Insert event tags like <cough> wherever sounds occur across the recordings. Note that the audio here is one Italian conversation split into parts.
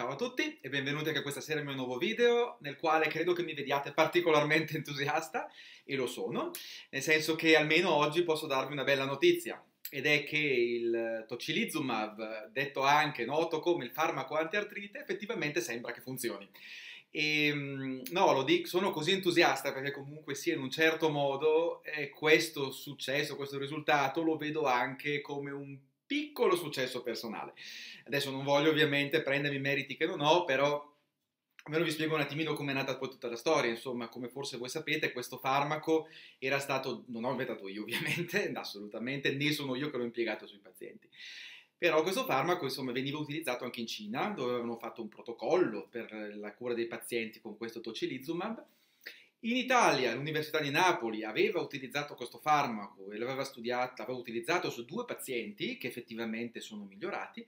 Ciao a tutti e benvenuti anche questa sera al mio nuovo video nel quale credo che mi vediate particolarmente <laughs> entusiasta e lo sono, nel senso che almeno oggi posso darvi una bella notizia ed è che il tocilizumab, detto anche noto come il farmaco antiartrite, effettivamente sembra che funzioni. E, ehm, no, lo dico, sono così entusiasta perché comunque sia in un certo modo eh, questo successo, questo risultato lo vedo anche come un piccolo successo personale. Adesso non voglio ovviamente prendermi meriti che non ho, però almeno vi spiego un attimino come è nata poi tutta la storia. Insomma, come forse voi sapete, questo farmaco era stato, non ho inventato io <laughs> ovviamente, assolutamente, né sono io che l'ho impiegato sui pazienti. Però questo farmaco insomma, veniva utilizzato anche in Cina, dove avevano fatto un protocollo per la cura dei pazienti con questo tocilizumab. In Italia l'Università di Napoli aveva utilizzato questo farmaco e l'aveva studiato, l'aveva utilizzato su due pazienti che effettivamente sono migliorati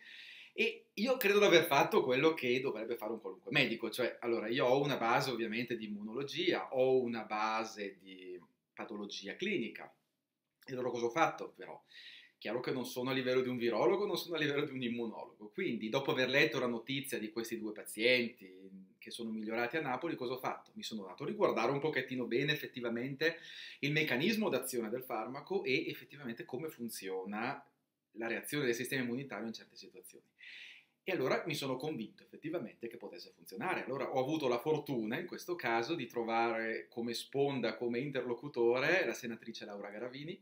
e io credo di aver fatto quello che dovrebbe fare un qualunque medico, cioè allora io ho una base ovviamente di immunologia, ho una base di patologia clinica. E allora cosa ho fatto però? Chiaro che non sono a livello di un virologo, non sono a livello di un immunologo. Quindi, dopo aver letto la notizia di questi due pazienti che sono migliorati a Napoli, cosa ho fatto? Mi sono dato a riguardare un pochettino bene effettivamente il meccanismo d'azione del farmaco e effettivamente come funziona la reazione del sistema immunitario in certe situazioni. E allora mi sono convinto effettivamente che potesse funzionare. Allora ho avuto la fortuna in questo caso di trovare come sponda, come interlocutore la senatrice Laura Garavini,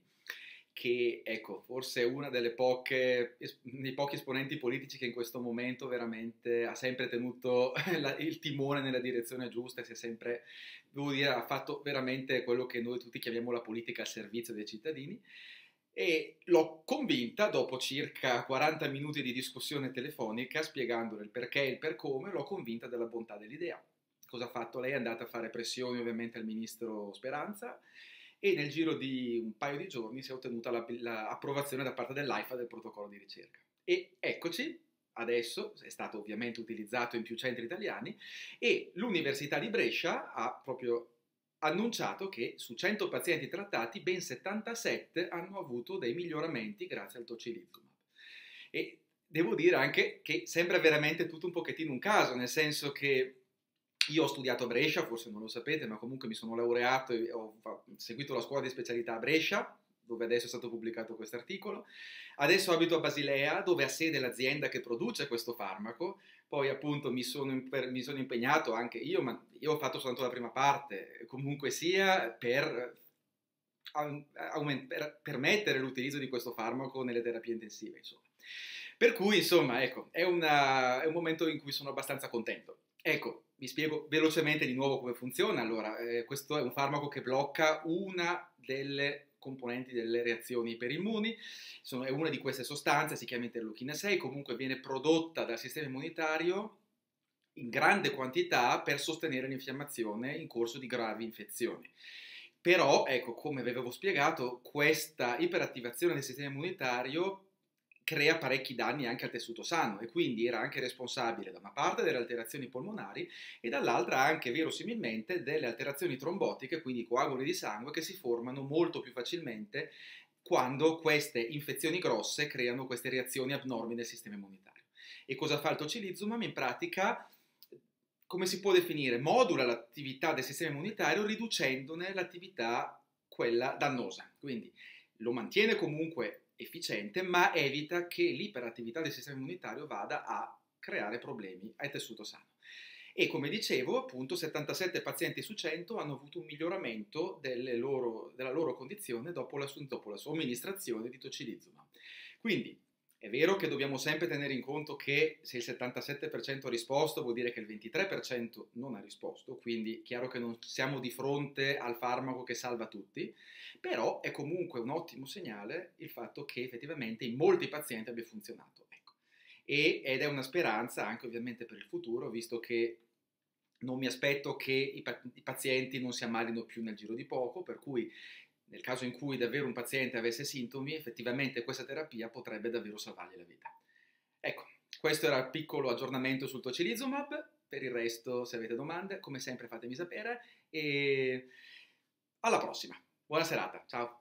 che ecco, forse è una delle poche, dei pochi esponenti politici che in questo momento veramente ha sempre tenuto <laughs> la, il timone nella direzione giusta si è sempre, devo dire, ha fatto veramente quello che noi tutti chiamiamo la politica al servizio dei cittadini e l'ho convinta dopo circa 40 minuti di discussione telefonica spiegandole il perché e il per come, l'ho convinta della bontà dell'idea. Cosa ha fatto lei? È andata a fare pressioni ovviamente al ministro Speranza e nel giro di un paio di giorni si è ottenuta l'approvazione la, da parte dell'AIFA del protocollo di ricerca. E eccoci, adesso è stato ovviamente utilizzato in più centri italiani e l'Università di Brescia ha proprio annunciato che su 100 pazienti trattati ben 77 hanno avuto dei miglioramenti grazie al tocilizumab. E devo dire anche che sembra veramente tutto un pochettino un caso, nel senso che io ho studiato a Brescia, forse non lo sapete, ma comunque mi sono laureato e ho seguito la scuola di specialità a Brescia, dove adesso è stato pubblicato questo articolo. Adesso abito a Basilea, dove ha sede l'azienda che produce questo farmaco. Poi appunto mi sono, mi sono impegnato anche io, ma io ho fatto soltanto la prima parte, comunque sia per per permettere l'utilizzo di questo farmaco nelle terapie intensive, insomma. Per cui, insomma, ecco, è, una, è, un momento in cui sono abbastanza contento. Ecco, vi spiego velocemente di nuovo come funziona. Allora, eh, questo è un farmaco che blocca una delle componenti delle reazioni iperimmuni, Sono, è una di queste sostanze, si chiama interleuchina 6, comunque viene prodotta dal sistema immunitario in grande quantità per sostenere l'infiammazione in corso di gravi infezioni. Però, ecco, come vi avevo spiegato, questa iperattivazione del sistema immunitario crea parecchi danni anche al tessuto sano e quindi era anche responsabile da una parte delle alterazioni polmonari e dall'altra anche verosimilmente delle alterazioni trombotiche, quindi coaguli di sangue che si formano molto più facilmente quando queste infezioni grosse creano queste reazioni abnormi nel sistema immunitario. E cosa fa il tocilizumab? In pratica come si può definire, modula l'attività del sistema immunitario riducendone l'attività quella dannosa. Quindi lo mantiene comunque efficiente, ma evita che l'iperattività del sistema immunitario vada a creare problemi al tessuto sano. E come dicevo, appunto, 77 pazienti su 100 hanno avuto un miglioramento loro, della loro condizione dopo la, dopo la somministrazione di tocilizumab. Quindi è vero che dobbiamo sempre tenere in conto che se il 77% ha risposto vuol dire che il 23% non ha risposto, quindi chiaro che non siamo di fronte al farmaco che salva tutti, però è comunque un ottimo segnale il fatto che effettivamente in molti pazienti abbia funzionato. Ecco. E, ed è una speranza anche ovviamente per il futuro, visto che non mi aspetto che i pazienti non si ammalino più nel giro di poco, per cui nel caso in cui davvero un paziente avesse sintomi, effettivamente questa terapia potrebbe davvero salvargli la vita. Ecco, questo era il piccolo aggiornamento sul tocilizumab, per il resto se avete domande come sempre fatemi sapere e alla prossima, buona serata, ciao!